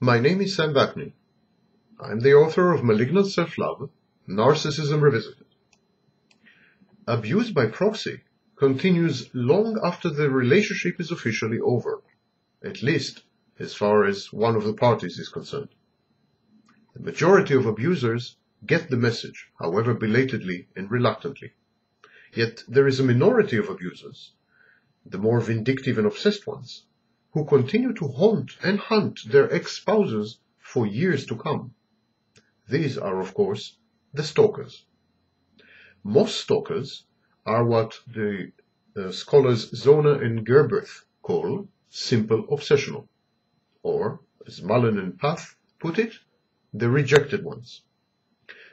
My name is Sam Vaknin. I'm the author of Malignant Self-Love, Narcissism Revisited. Abuse by proxy continues long after the relationship is officially over, at least as far as one of the parties is concerned. The majority of abusers get the message, however belatedly and reluctantly. Yet there is a minority of abusers, the more vindictive and obsessed ones, who continue to haunt and hunt their ex-spouses for years to come. These are, of course, the stalkers. Most stalkers are what the uh, scholars Zona and Geberth call simple obsessional, or, as Mullen and Pathé put it, the rejected ones.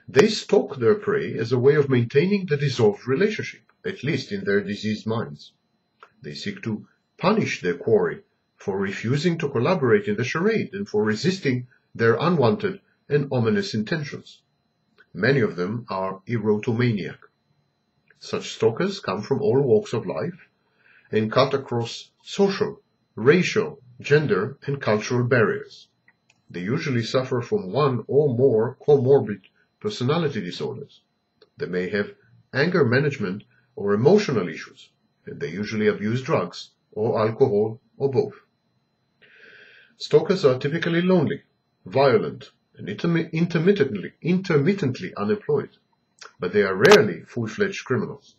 They stalk their prey as a way of maintaining the dissolved relationship, at least in their diseased minds. They seek to punish their quarry for refusing to collaborate in the charade and for resisting their unwanted and ominous intentions. Many of them are erotomaniac. Such stalkers come from all walks of life and cut across social, racial, gender, and cultural barriers. They usually suffer from one or more comorbid personality disorders. They may have anger management or emotional issues, and they usually abuse drugs or alcohol or both. Stalkers are typically lonely, violent, and intermittently, intermittently unemployed, but they are rarely full-fledged criminals.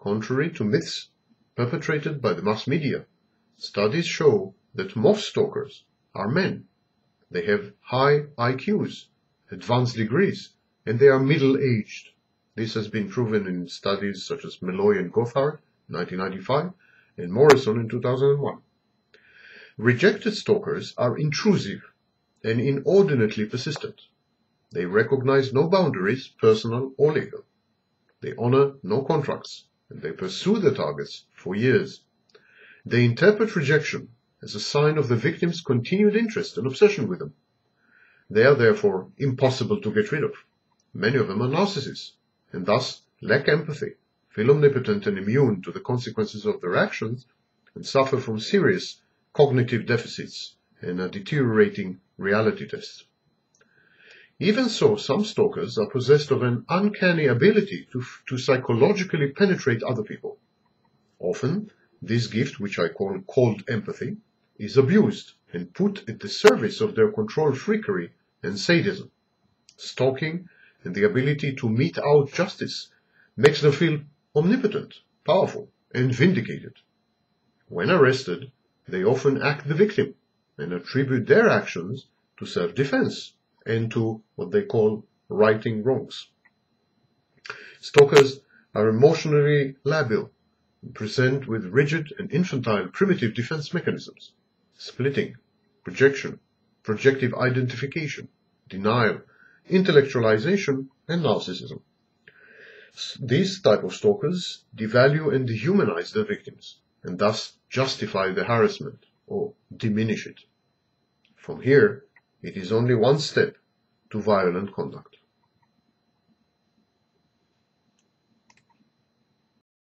Contrary to myths perpetrated by the mass media, studies show that most stalkers are men. They have high IQs, advanced degrees, and they are middle-aged. This has been proven in studies such as Meloy and Gothard, 1995, and Morrison in 2001. Rejected stalkers are intrusive and inordinately persistent. They recognize no boundaries, personal or legal. They honor no contracts, and they pursue their targets for years. They interpret rejection as a sign of the victim's continued interest and obsession with them. They are therefore impossible to get rid of. Many of them are narcissists, and thus lack empathy, feel omnipotent and immune to the consequences of their actions, and suffer from serious cognitive deficits, and a deteriorating reality test. Even so, some stalkers are possessed of an uncanny ability to, to psychologically penetrate other people. Often, this gift, which I call cold empathy, is abused and put at the service of their control freakery and sadism. Stalking and the ability to mete out justice makes them feel omnipotent, powerful, and vindicated. When arrested, they often act the victim and attribute their actions to self-defense and to what they call righting wrongs. Stalkers are emotionally labile and present with rigid and infantile primitive defense mechanisms, splitting, projection, projective identification, denial, intellectualization, and narcissism. These type of stalkers devalue and dehumanize their victims, and thus justify the harassment or diminish it. From here, it is only one step to violent conduct.